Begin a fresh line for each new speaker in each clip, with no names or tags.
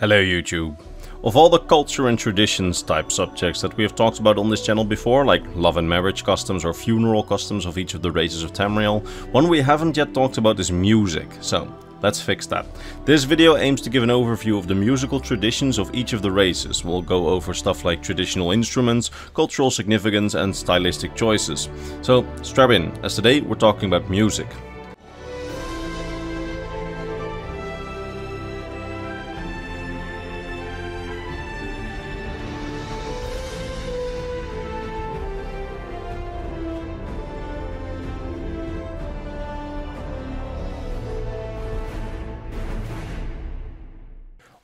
Hello YouTube. Of all the culture and traditions type subjects that we have talked about on this channel before, like love and marriage customs or funeral customs of each of the races of Tamriel, one we haven't yet talked about is music, so let's fix that. This video aims to give an overview of the musical traditions of each of the races. We'll go over stuff like traditional instruments, cultural significance and stylistic choices. So strap in, as today we're talking about music.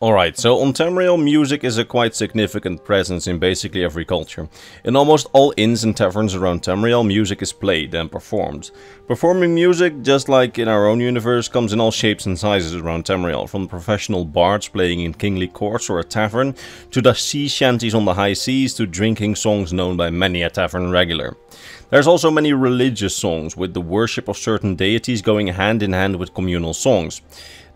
Alright, so on Tamriel music is a quite significant presence in basically every culture. In almost all inns and taverns around Tamriel music is played and performed. Performing music, just like in our own universe, comes in all shapes and sizes around Tamriel, from professional bards playing in kingly courts or a tavern, to the sea shanties on the high seas, to drinking songs known by many a tavern regular. There's also many religious songs, with the worship of certain deities going hand in hand with communal songs.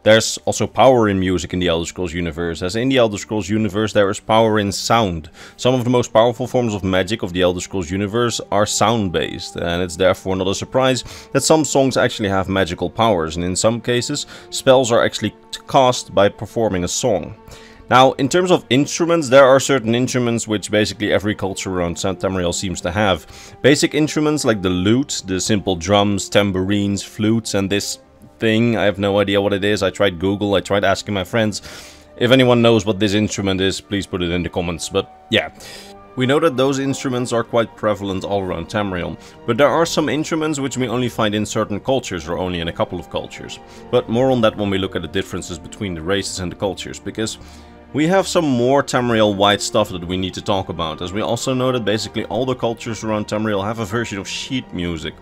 There's also power in music in the Elder Scrolls universe, as in the Elder Scrolls universe there is power in sound. Some of the most powerful forms of magic of the Elder Scrolls universe are sound based, and it's therefore not a surprise that some songs actually have magical powers, and in some cases spells are actually cast by performing a song. Now, in terms of instruments, there are certain instruments which basically every culture around Tamriel seems to have. Basic instruments like the lute, the simple drums, tambourines, flutes, and this thing. I have no idea what it is. I tried Google, I tried asking my friends. If anyone knows what this instrument is, please put it in the comments. But yeah, we know that those instruments are quite prevalent all around Tamriel, but there are some instruments which we only find in certain cultures or only in a couple of cultures. But more on that when we look at the differences between the races and the cultures, because we have some more Tamriel-wide stuff that we need to talk about, as we also know that basically all the cultures around Tamriel have a version of sheet music,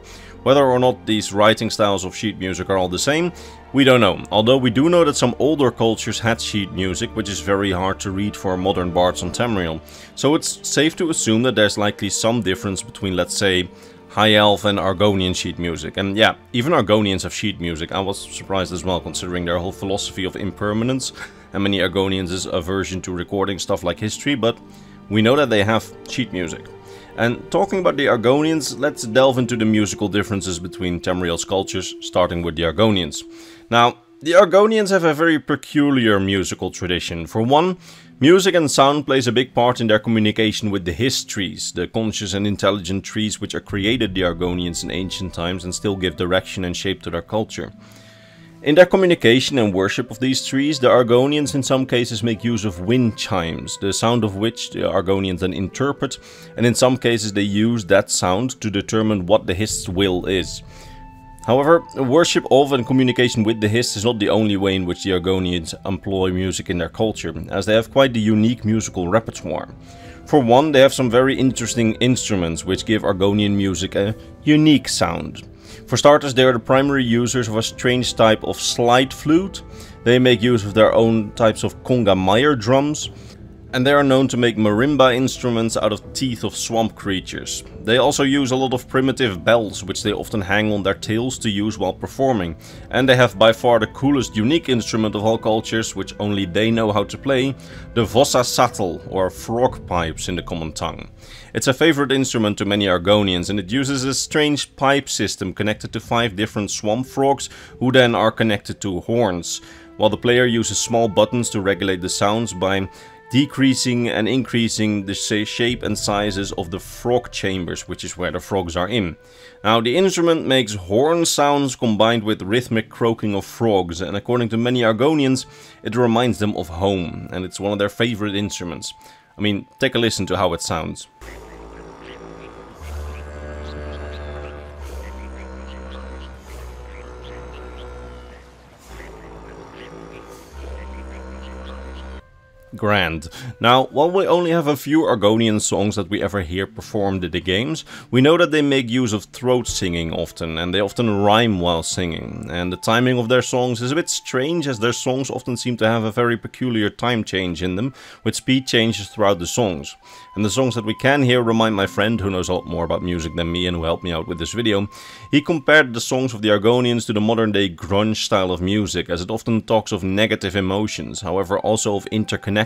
whether or not these writing styles of sheet music are all the same, we don't know. Although we do know that some older cultures had sheet music, which is very hard to read for modern bards on Tamriel. So it's safe to assume that there's likely some difference between, let's say, High Elf and Argonian sheet music. And yeah, even Argonians have sheet music. I was surprised as well, considering their whole philosophy of impermanence. And many Argonians' aversion to recording stuff like history, but we know that they have sheet music. And talking about the Argonians, let's delve into the musical differences between Tamriel's cultures, starting with the Argonians. Now, the Argonians have a very peculiar musical tradition. For one, music and sound plays a big part in their communication with the Hist trees, the conscious and intelligent trees which are created the Argonians in ancient times and still give direction and shape to their culture. In their communication and worship of these trees, the Argonians in some cases make use of wind chimes, the sound of which the Argonians then interpret, and in some cases they use that sound to determine what the Hist's will is. However, worship of and communication with the Hist is not the only way in which the Argonians employ music in their culture, as they have quite the unique musical repertoire. For one, they have some very interesting instruments which give Argonian music a unique sound. For starters, they are the primary users of a strange type of slide flute. They make use of their own types of conga Meyer drums, and they are known to make marimba instruments out of teeth of swamp creatures. They also use a lot of primitive bells, which they often hang on their tails to use while performing. And they have by far the coolest unique instrument of all cultures, which only they know how to play, the Vossasatl, or frog pipes in the common tongue. It's a favorite instrument to many Argonians, and it uses a strange pipe system connected to five different swamp frogs, who then are connected to horns while the player uses small buttons to regulate the sounds by decreasing and increasing the shape and sizes of the frog chambers, which is where the frogs are in. Now the instrument makes horn sounds combined with rhythmic croaking of frogs and according to many Argonians it reminds them of home and it's one of their favorite instruments. I mean, take a listen to how it sounds. Grand. Now, while we only have a few Argonian songs that we ever hear performed in the games, we know that they make use of throat singing often, and they often rhyme while singing. And the timing of their songs is a bit strange, as their songs often seem to have a very peculiar time change in them, with speed changes throughout the songs. And the songs that we can hear remind my friend, who knows a lot more about music than me and who helped me out with this video, he compared the songs of the Argonians to the modern day grunge style of music, as it often talks of negative emotions, however also of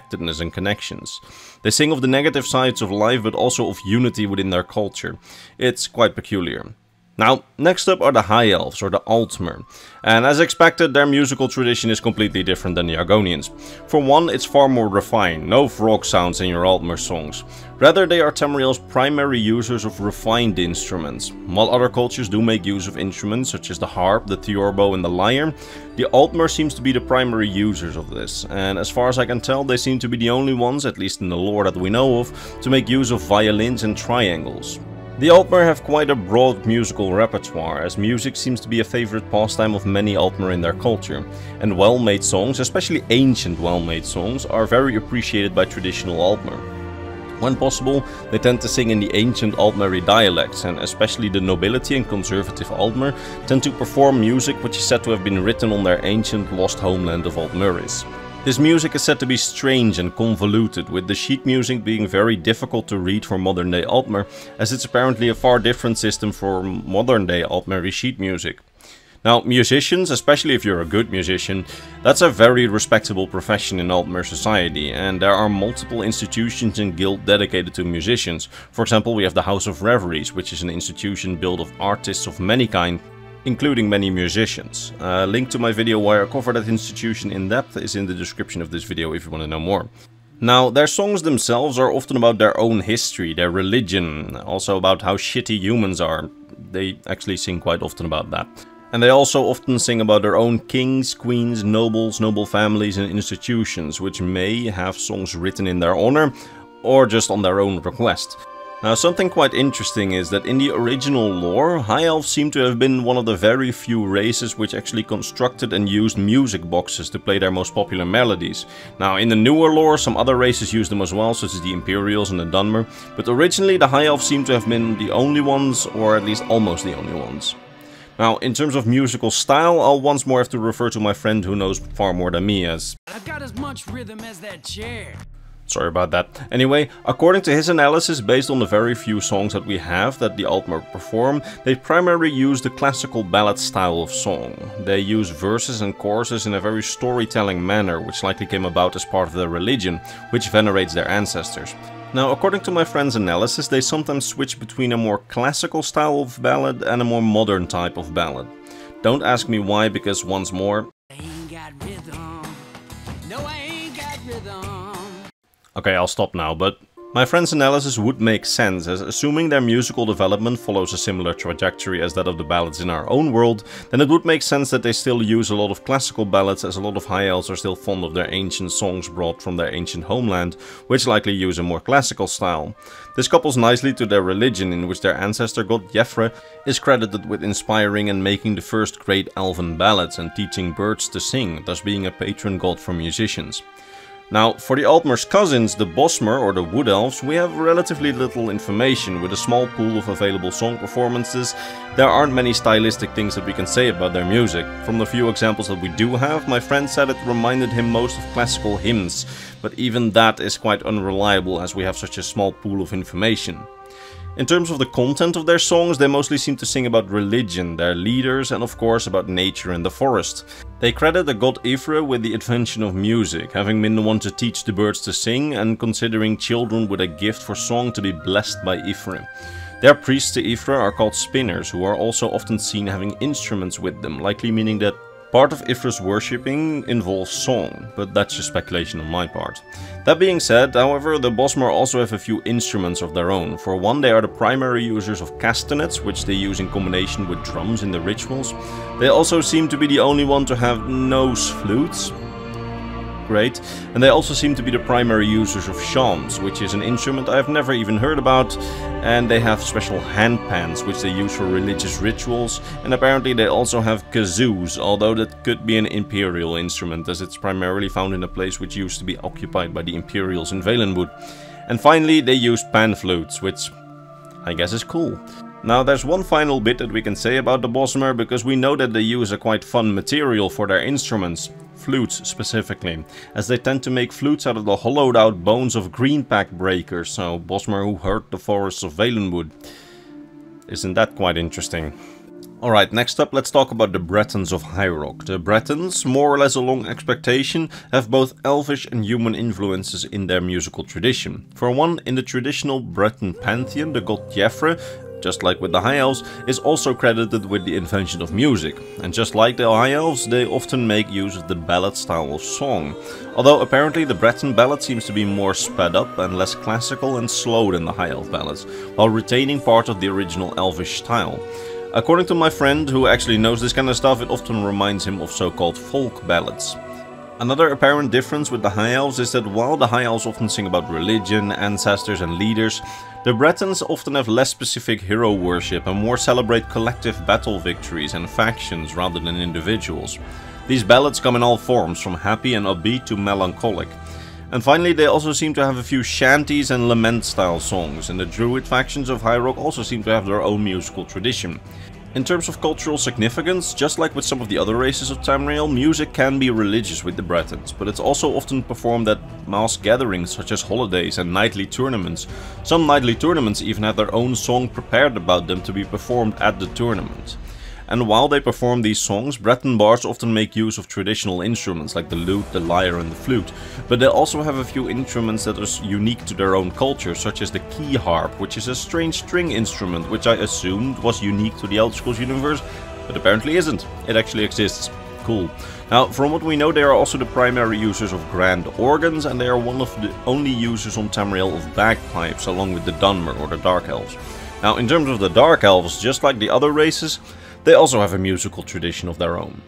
interconnectedness and connections. They sing of the negative sides of life, but also of unity within their culture. It's quite peculiar. Now, next up are the High Elves, or the Altmer, and as expected their musical tradition is completely different than the Argonians. For one, it's far more refined, no frog sounds in your Altmer songs. Rather, they are Tamriel's primary users of refined instruments. While other cultures do make use of instruments such as the harp, the theorbo and the lyre, the Altmer seems to be the primary users of this, and as far as I can tell they seem to be the only ones, at least in the lore that we know of, to make use of violins and triangles. The Altmer have quite a broad musical repertoire, as music seems to be a favorite pastime of many Altmer in their culture, and well-made songs, especially ancient well-made songs, are very appreciated by traditional Altmer. When possible, they tend to sing in the ancient Altmeri dialects, and especially the nobility and conservative Altmer tend to perform music which is said to have been written on their ancient lost homeland of Aldmeris. This music is said to be strange and convoluted, with the sheet music being very difficult to read for modern day Altmer, as it's apparently a far different system for modern day Altmeri sheet music. Now, musicians, especially if you're a good musician, that's a very respectable profession in Altmer society, and there are multiple institutions and guilds dedicated to musicians. For example, we have the House of Reveries, which is an institution built of artists of many kinds including many musicians. A link to my video where I cover that institution in depth is in the description of this video if you want to know more. Now, their songs themselves are often about their own history, their religion, also about how shitty humans are. They actually sing quite often about that. And they also often sing about their own kings, queens, nobles, noble families and institutions, which may have songs written in their honor, or just on their own request. Now something quite interesting is that in the original lore, High Elves seem to have been one of the very few races which actually constructed and used music boxes to play their most popular melodies. Now in the newer lore, some other races use them as well, such as the Imperials and the Dunmer, but originally the High Elves seem to have been the only ones, or at least almost the only ones. Now, in terms of musical style, I'll once more have to refer to my friend who knows far more than me as... I've got as much rhythm as that chair. Sorry about that. Anyway, according to his analysis, based on the very few songs that we have that the Altmer perform, they primarily use the classical ballad style of song. They use verses and choruses in a very storytelling manner, which likely came about as part of their religion, which venerates their ancestors. Now, according to my friend's analysis, they sometimes switch between a more classical style of ballad and a more modern type of ballad. Don't ask me why, because once more, Okay, I'll stop now, but my friend's analysis would make sense, as assuming their musical development follows a similar trajectory as that of the ballads in our own world, then it would make sense that they still use a lot of classical ballads as a lot of High Elves are still fond of their ancient songs brought from their ancient homeland, which likely use a more classical style. This couples nicely to their religion, in which their ancestor god Jephre is credited with inspiring and making the first great elven ballads and teaching birds to sing, thus being a patron god for musicians. Now, for the Altmer's cousins, the Bosmer or the Wood Elves, we have relatively little information. With a small pool of available song performances, there aren't many stylistic things that we can say about their music. From the few examples that we do have, my friend said it reminded him most of classical hymns, but even that is quite unreliable as we have such a small pool of information. In terms of the content of their songs, they mostly seem to sing about religion, their leaders, and of course about nature and the forest. They credit the god Y'ffre with the invention of music, having been the one to teach the birds to sing and considering children with a gift for song to be blessed by Y'ffre. Their priests to Y'ffre are called spinners, who are also often seen having instruments with them, likely meaning that Part of Y'ffre's worshipping involves song, but that's just speculation on my part. That being said, however, the Bosmer also have a few instruments of their own. For one, they are the primary users of castanets, which they use in combination with drums in the rituals. They also seem to be the only one to have nose flutes. Great. And they also seem to be the primary users of shams, which is an instrument I've never even heard about. And they have special handpans, which they use for religious rituals. And apparently they also have kazoos, although that could be an imperial instrument, as it's primarily found in a place which used to be occupied by the Imperials in Valenwood. And finally, they use pan flutes, which I guess is cool. Now there's one final bit that we can say about the Bosmer because we know that they use a quite fun material for their instruments, flutes specifically, as they tend to make flutes out of the hollowed out bones of Green Pact breakers, so Bosmer who hurt the forests of Valenwood. Isn't that quite interesting? Alright, next up let's talk about the Bretons of High Rock. The Bretons, more or less along expectation, have both elvish and human influences in their musical tradition. For one, in the traditional Breton pantheon, the god Jephre, just like with the High Elves, is also credited with the invention of music. And just like the High Elves, they often make use of the ballad style of song. Although apparently the Breton ballad seems to be more sped up and less classical and slow than the High Elf ballads, while retaining part of the original Elvish style. According to my friend, who actually knows this kind of stuff, it often reminds him of so-called folk ballads. Another apparent difference with the High Elves is that while the High Elves often sing about religion, ancestors and leaders, the Bretons often have less specific hero worship and more celebrate collective battle victories and factions rather than individuals. These ballads come in all forms, from happy and upbeat to melancholic. And finally, they also seem to have a few shanties and lament style songs, and the druid factions of High Rock also seem to have their own musical tradition. In terms of cultural significance, just like with some of the other races of Tamriel, music can be religious with the Bretons, but it's also often performed at mass gatherings such as holidays and knightly tournaments. Some knightly tournaments even have their own song prepared about them to be performed at the tournament. And while they perform these songs, Breton bards often make use of traditional instruments like the lute, the lyre and the flute, but they also have a few instruments that are unique to their own culture, such as the key harp, which is a strange string instrument which I assumed was unique to the Elder Scrolls universe, but apparently isn't. It actually exists. Cool. Now, from what we know, they are also the primary users of grand organs, and they are one of the only users on Tamriel of bagpipes, along with the Dunmer or the Dark Elves. Now, in terms of the Dark Elves, just like the other races, they also have a musical tradition of their own.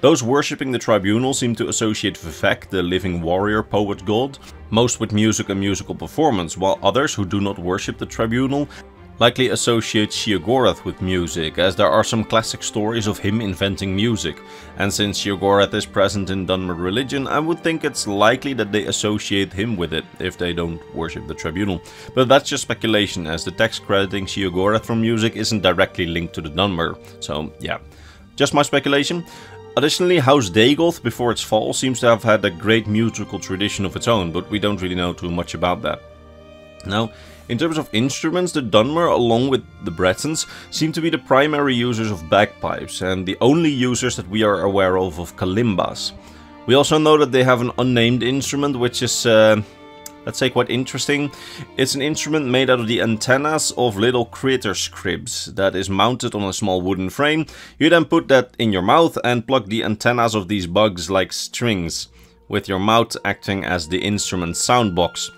Those worshipping the tribunal seem to associate Vivec, the living warrior poet god, most with music and musical performance, while others who do not worship the tribunal likely associate Sheogorath with music, as there are some classic stories of him inventing music. And since Sheogorath is present in Dunmer religion, I would think it's likely that they associate him with it, if they don't worship the tribunal. But that's just speculation, as the text crediting Sheogorath from music isn't directly linked to the Dunmer. So yeah, just my speculation. Additionally, House Dagoth, before its fall, seems to have had a great musical tradition of its own, but we don't really know too much about that. Now, in terms of instruments, the Dunmer, along with the Bretons, seem to be the primary users of bagpipes, and the only users that we are aware of of kalimbas. We also know that they have an unnamed instrument, which is, uh, let's say, quite interesting. It's an instrument made out of the antennas of little critter scribs that is mounted on a small wooden frame. You then put that in your mouth and plug the antennas of these bugs like strings, with your mouth acting as the instrument sound box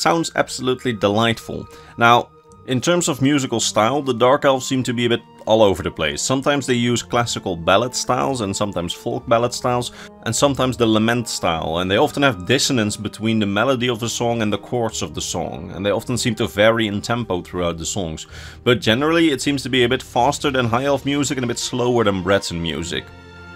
sounds absolutely delightful. Now, in terms of musical style, the Dark Elves seem to be a bit all over the place. Sometimes they use classical ballad styles and sometimes folk ballad styles and sometimes the lament style and they often have dissonance between the melody of the song and the chords of the song and they often seem to vary in tempo throughout the songs. But generally it seems to be a bit faster than High Elf music and a bit slower than Breton music.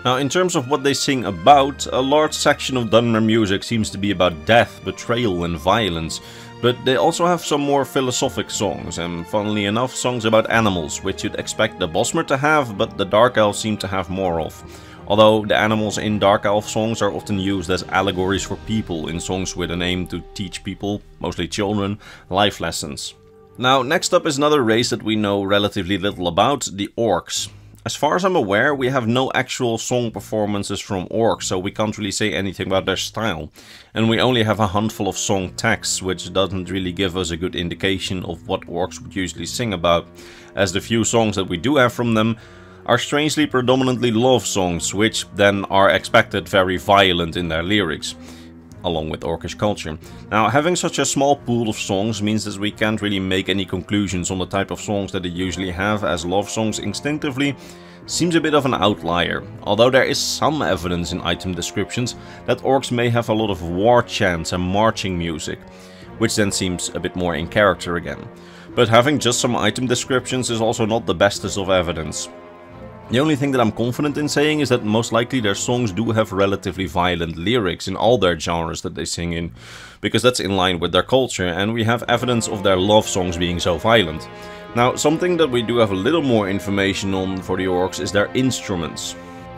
Now, in terms of what they sing about, a large section of Dunmer music seems to be about death, betrayal and violence, but they also have some more philosophic songs, and funnily enough, songs about animals, which you'd expect the Bosmer to have, but the Dark Elves seem to have more of. Although the animals in Dark Elf songs are often used as allegories for people in songs with an aim to teach people, mostly children, life lessons. Now, next up is another race that we know relatively little about, the Orcs. As far as I'm aware, we have no actual song performances from orcs, so we can't really say anything about their style. And we only have a handful of song texts, which doesn't really give us a good indication of what orcs would usually sing about, as the few songs that we do have from them are strangely predominantly love songs, which then are expected very violent in their lyrics. Along with Orcish culture. Now, having such a small pool of songs means that we can't really make any conclusions on the type of songs that they usually have, as love songs instinctively seems a bit of an outlier, although there is some evidence in item descriptions that orcs may have a lot of war chants and marching music, which then seems a bit more in character again. But having just some item descriptions is also not the bestest of evidence. The only thing that I'm confident in saying is that most likely their songs do have relatively violent lyrics in all their genres that they sing in, because that's in line with their culture and we have evidence of their love songs being so violent. Now, something that we do have a little more information on for the orcs is their instruments.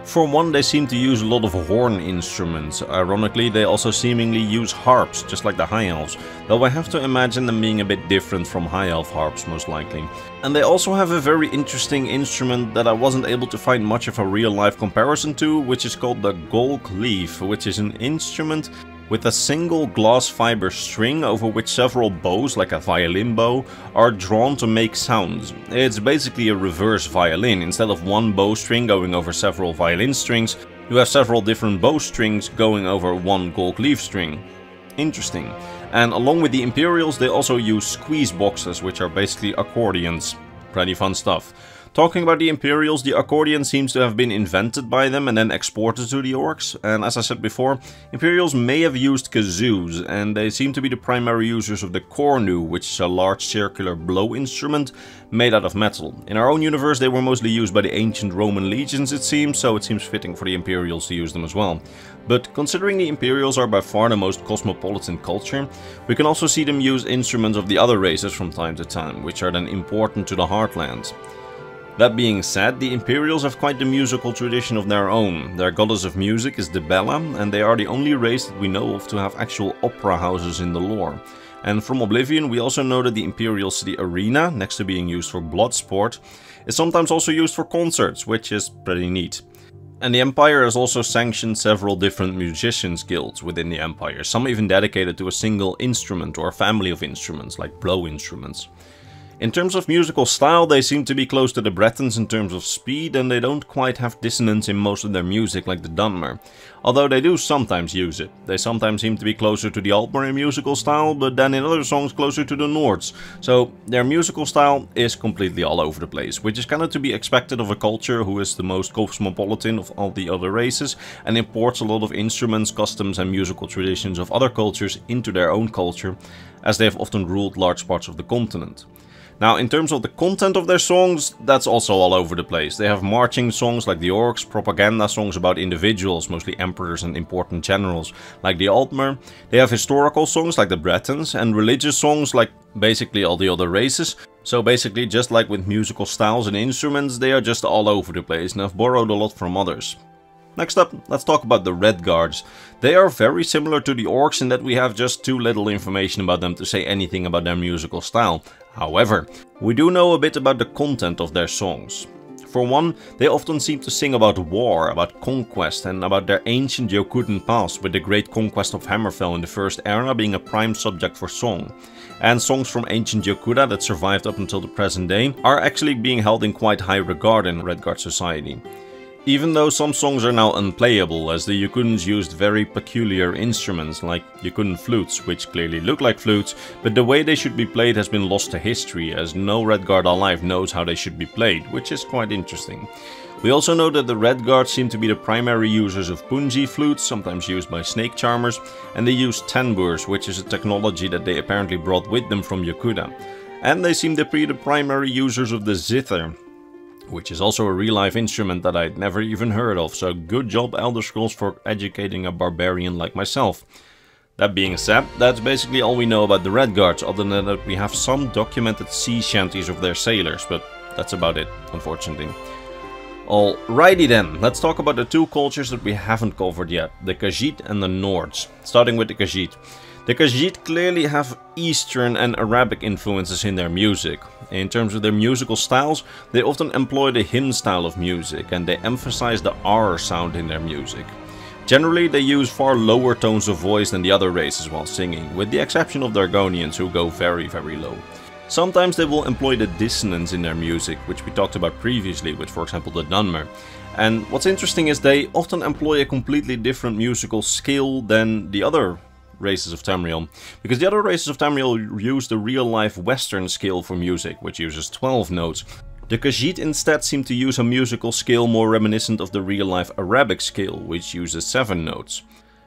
For one, they seem to use a lot of horn instruments. Ironically, they also seemingly use harps, just like the High Elves, though I have to imagine them being a bit different from High Elf harps, most likely. And they also have a very interesting instrument that I wasn't able to find much of a real-life comparison to, which is called the Golk Leaf, which is an instrument with a single glass fiber string over which several bows, like a violin bow, are drawn to make sounds. It's basically a reverse violin. Instead of one bow string going over several violin strings, you have several different bow strings going over one golk leaf string. Interesting. And along with the Imperials, they also use squeeze boxes, which are basically accordions. Pretty fun stuff. Talking about the Imperials, the accordion seems to have been invented by them and then exported to the Orcs. And as I said before, Imperials may have used kazoos, and they seem to be the primary users of the Cornu, which is a large circular blow instrument made out of metal. In our own universe, they were mostly used by the ancient Roman legions, it seems, so it seems fitting for the Imperials to use them as well. But considering the Imperials are by far the most cosmopolitan culture, we can also see them use instruments of the other races from time to time, which are then important to the Heartlands. That being said, the Imperials have quite the musical tradition of their own. Their goddess of music is Dibella, and they are the only race that we know of to have actual opera houses in the lore. And from Oblivion we also know that the Imperial City Arena, next to being used for blood sport, is sometimes also used for concerts, which is pretty neat. And the Empire has also sanctioned several different musicians guilds within the Empire, some even dedicated to a single instrument or family of instruments, like blow instruments. In terms of musical style, they seem to be close to the Bretons in terms of speed, and they don't quite have dissonance in most of their music like the Dunmer. Although they do sometimes use it. They sometimes seem to be closer to the Altmer in musical style, but then in other songs closer to the Nords. So their musical style is completely all over the place, which is kind of to be expected of a culture who is the most cosmopolitan of all the other races, and imports a lot of instruments, customs and musical traditions of other cultures into their own culture, as they have often ruled large parts of the continent. Now, in terms of the content of their songs, that's also all over the place. They have marching songs like the Orcs, propaganda songs about individuals, mostly emperors and important generals, like the Altmer. They have historical songs like the Bretons, and religious songs like basically all the other races. So basically, just like with musical styles and instruments, they are just all over the place and have borrowed a lot from others. Next up, let's talk about the Redguards. They are very similar to the Orcs in that we have just too little information about them to say anything about their musical style. However, we do know a bit about the content of their songs. For one, they often seem to sing about war, about conquest and about their ancient Yokudan past with the great conquest of Hammerfell in the first era being a prime subject for song. And songs from ancient Yokuda that survived up until the present day are actually being held in quite high regard in Redguard society. Even though some songs are now unplayable, as the Yokudans used very peculiar instruments like Yokudan flutes, which clearly look like flutes, but the way they should be played has been lost to history, as no Redguard alive knows how they should be played, which is quite interesting. We also know that the Red Redguards seem to be the primary users of pungi flutes, sometimes used by snake charmers, and they use tanburs, which is a technology that they apparently brought with them from Yokuda. And they seem to be the primary users of the zither, which is also a real-life instrument that I'd never even heard of, so good job Elder Scrolls for educating a barbarian like myself. That being said, that's basically all we know about the Redguards, other than that we have some documented sea shanties of their sailors, but that's about it, unfortunately. Alrighty then, let's talk about the two cultures that we haven't covered yet, the Khajiit and the Nords, starting with the Khajiit. The Khajiit clearly have Eastern and Arabic influences in their music. In terms of their musical styles, they often employ the hymn style of music and they emphasize the R sound in their music. Generally, they use far lower tones of voice than the other races while singing, with the exception of the Argonians who go very very low. Sometimes they will employ the dissonance in their music, which we talked about previously with for example the Dunmer. And what's interesting is they often employ a completely different musical scale than the other races of Tamriel, because the other races of Tamriel use the real-life Western scale for music, which uses 12 notes. The Khajiit instead seem to use a musical scale more reminiscent of the real-life Arabic scale, which uses 7 notes.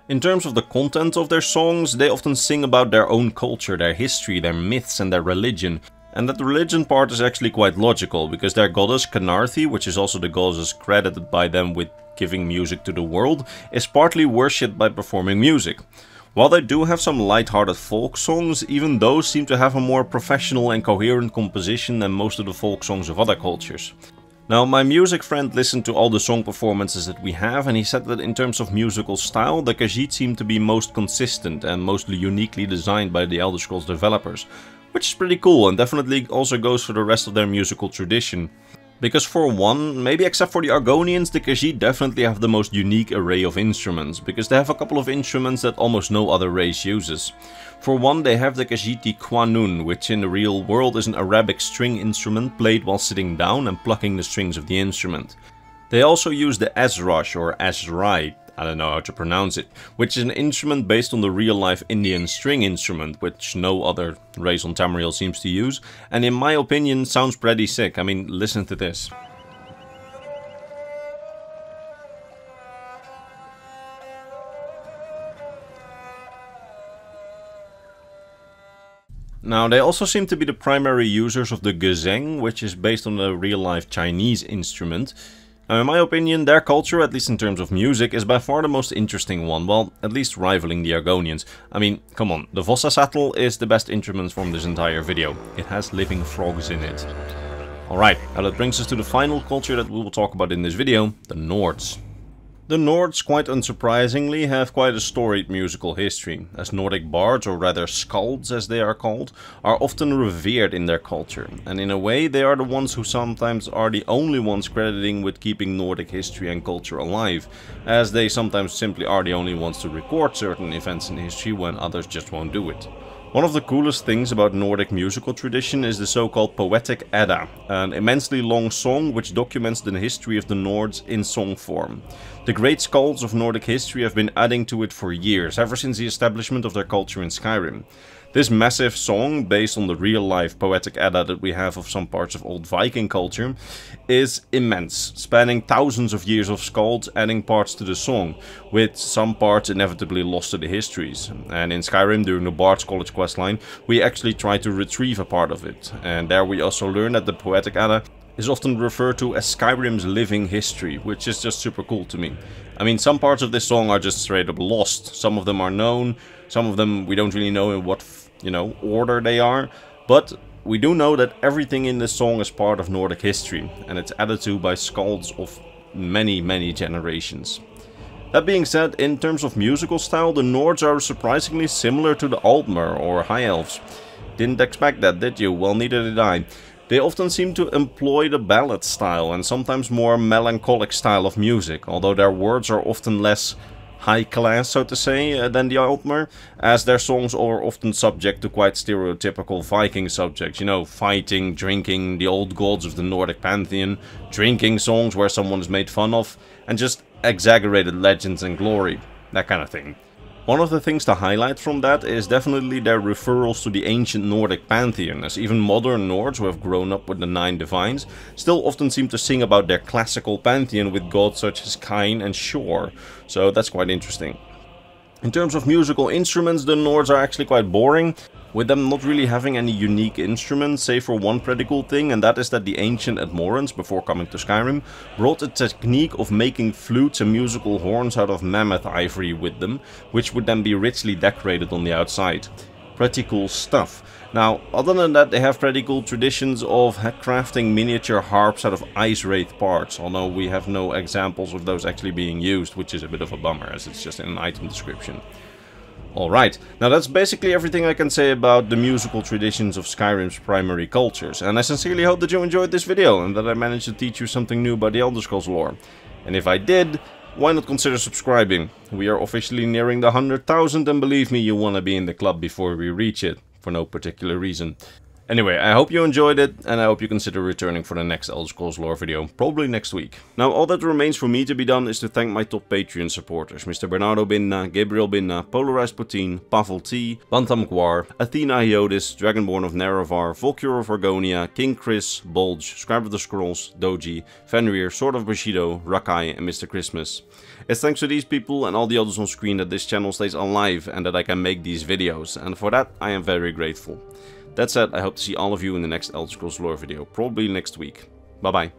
In terms of the content of their songs, they often sing about their own culture, their history, their myths and their religion, and that religion part is actually quite logical, because their goddess Khenarthi, which is also the goddess credited by them with giving music to the world, is partly worshipped by performing music. While they do have some light-hearted folk songs, even those seem to have a more professional and coherent composition than most of the folk songs of other cultures. Now, my music friend listened to all the song performances that we have and he said that in terms of musical style, the Khajiit seem to be most consistent and mostly uniquely designed by the Elder Scrolls developers, which is pretty cool and definitely also goes for the rest of their musical tradition. Because for one, maybe except for the Argonians, the Khajiit definitely have the most unique array of instruments, because they have a couple of instruments that almost no other race uses. For one, they have the Khajiiti Qanun, which in the real world is an Arabic string instrument played while sitting down and plucking the strings of the instrument. They also use the Azrash or Azrai, I don't know how to pronounce it, which is an instrument based on the real-life Indian string instrument, which no other race on Tamriel seems to use, and in my opinion sounds pretty sick. I mean, listen to this. Now, they also seem to be the primary users of the guzheng, which is based on a real-life Chinese instrument, now, in my opinion, their culture, at least in terms of music, is by far the most interesting one, well, at least rivaling the Argonians. I mean, come on, the Vossasatl is the best instrument from this entire video. It has living frogs in it. Alright, now that brings us to the final culture that we will talk about in this video, the Nords. The Nords, quite unsurprisingly, have quite a storied musical history, as Nordic bards, or rather skalds as they are called, are often revered in their culture, and in a way they are the ones who sometimes are the only ones crediting with keeping Nordic history and culture alive, as they sometimes simply are the only ones to record certain events in history when others just won't do it. One of the coolest things about Nordic musical tradition is the so-called Poetic Edda, an immensely long song which documents the history of the Nords in song form. The great skalds of Nordic history have been adding to it for years, ever since the establishment of their culture in Skyrim. This massive song, based on the real-life poetic Edda that we have of some parts of old Viking culture, is immense, spanning thousands of years of skalds adding parts to the song, with some parts inevitably lost to the histories. And in Skyrim, during the Bard's College questline, we actually try to retrieve a part of it, and there we also learn that the poetic Edda is often referred to as Skyrim's living history, which is just super cool to me. I mean, some parts of this song are just straight up lost, some of them are known, some of them we don't really know in what, you know, order they are. But we do know that everything in this song is part of Nordic history. And it's added to by skalds of many, many generations. That being said, in terms of musical style, the Nords are surprisingly similar to the Altmer or High Elves. Didn't expect that, did you? Well, neither did I. They often seem to employ the ballad style and sometimes more melancholic style of music, although their words are often less high class, so to say, uh, than the Altmer, as their songs are often subject to quite stereotypical Viking subjects. You know, fighting, drinking, the old gods of the Nordic pantheon, drinking songs where someone is made fun of, and just exaggerated legends and glory, that kind of thing. One of the things to highlight from that is definitely their referrals to the ancient Nordic pantheon, as even modern Nords who have grown up with the Nine Divines still often seem to sing about their classical pantheon with gods such as Kyne and Shor, so that's quite interesting. In terms of musical instruments, the Nords are actually quite boring, with them not really having any unique instruments, save for one pretty cool thing, and that is that the ancient Atmorans, before coming to Skyrim, brought a technique of making flutes and musical horns out of mammoth ivory with them, which would then be richly decorated on the outside. Pretty cool stuff. Now, other than that, they have pretty cool traditions of crafting miniature harps out of ice wraith parts, although we have no examples of those actually being used, which is a bit of a bummer, as it's just in an item description. Alright, now that's basically everything I can say about the musical traditions of Skyrim's primary cultures, and I sincerely hope that you enjoyed this video and that I managed to teach you something new about the Elder Scrolls lore. And if I did, why not consider subscribing? We are officially nearing the 100,000 and believe me, you wanna be in the club before we reach it, for no particular reason. Anyway, I hope you enjoyed it, and I hope you consider returning for the next Elder Scrolls lore video, probably next week. Now, all that remains for me to be done is to thank my top Patreon supporters, Mr. Bernardo Binna, Gabriel Binna, Polarized Poutine, Pavel T, Bantam Guar, Athena Iodis, Dragonborn of Nerevar, Volcure of Argonia, King Chris, Bulge, Scribe of the Scrolls, Doji, Fenrir, Sword of Bushido, Rakai, and Mr. Christmas. It's thanks to these people and all the others on screen that this channel stays alive and that I can make these videos, and for that I am very grateful. That said, I hope to see all of you in the next Elder Scrolls lore video, probably next week. Bye bye.